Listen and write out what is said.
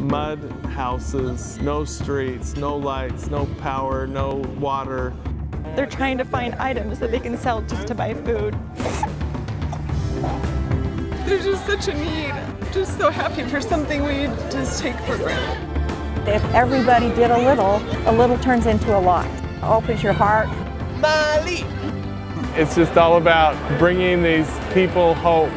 mud houses, no streets, no lights, no power, no water. They're trying to find items that they can sell just to buy food. There's just such a need. Just so happy for something we just take for granted. If everybody did a little, a little turns into a lot. Opens your heart. Mali. It's just all about bringing these people hope